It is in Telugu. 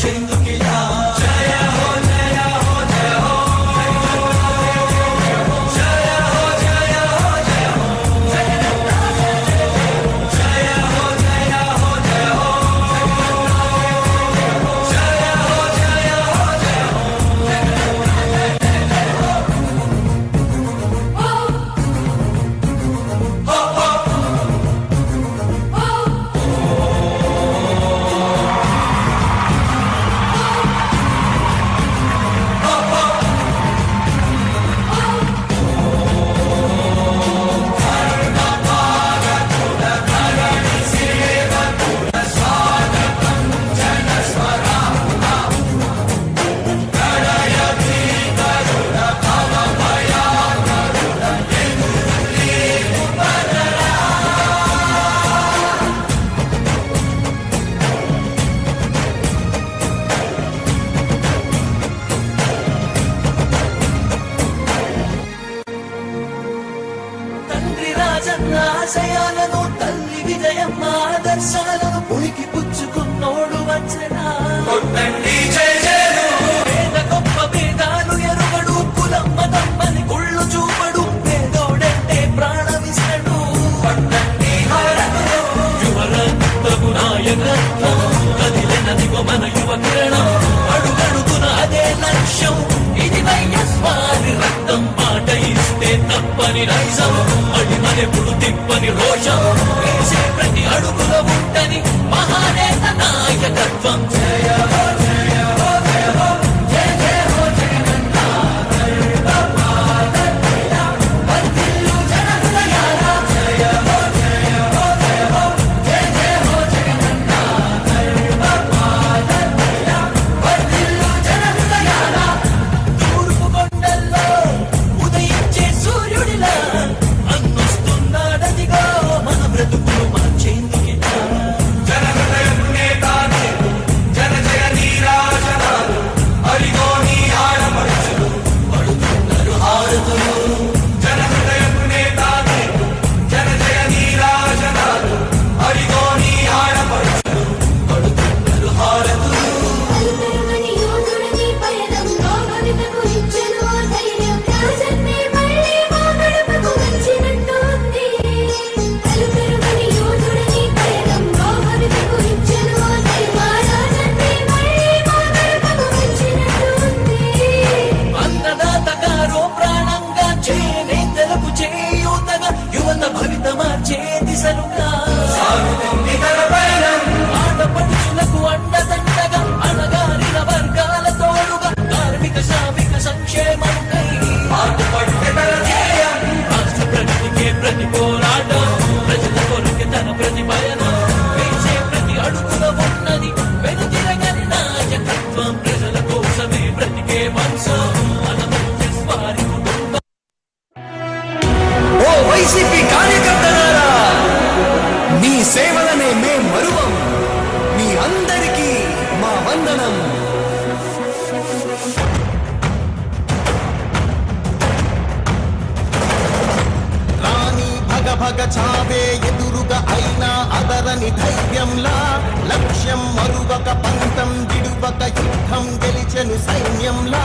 change వర్షాలు ఉనికి పుచ్చుకున్నోడు వచ్చనా కొట్టండి పేద గొప్ప భేదాలు ఎరుగడు కులమ్మ తమ్మని గుళ్ళు చూపడు పేదోడంటే ప్రాణమిస్తాడు. కొట్టండి యువరత్నపు నాయకత్వం కదిలినది మన యువ కిరణం. అడుగడుగున అదే లక్ష్యం ఇది వైఎస్ వారి రక్తం. తిప్పని నైజం అడిమనెప్పుడు తిప్పని రోషం. ప్రతి అడుగులో ఉంటని మహానేత నాయకత్వం. సేవలనే మే మరువం. మీ అందరికీ మా వందనం. రాణి భగ భగ చావే ఎదురుగా అయినా అదరని ధైర్యంలా లక్ష్యం మరువక పంతం దిడువక యుద్ధం గెలిచెను సైన్యంలా.